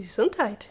Gesundheit.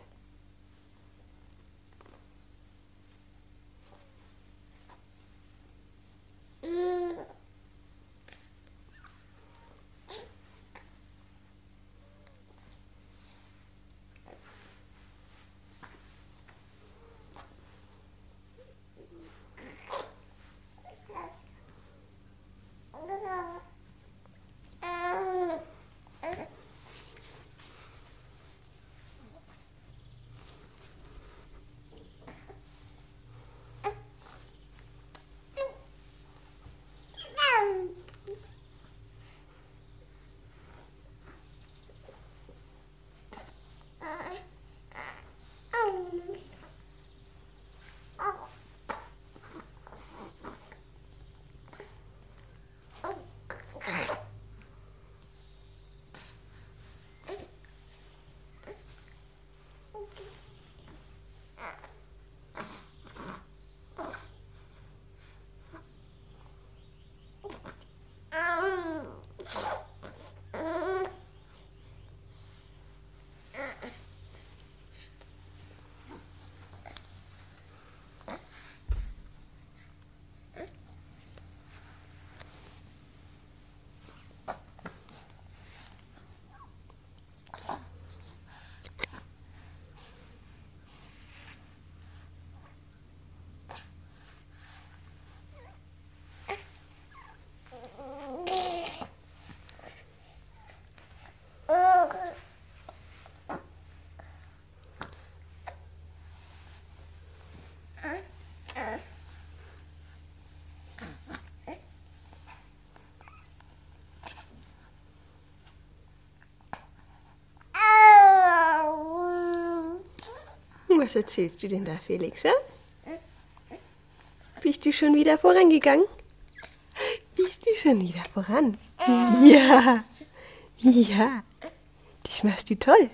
Was erzählst du denn da, Felix? Ja? Bist du schon wieder vorangegangen? Bist du schon wieder voran? Ja, ja, das machst du toll.